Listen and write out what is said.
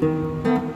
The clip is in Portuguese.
Música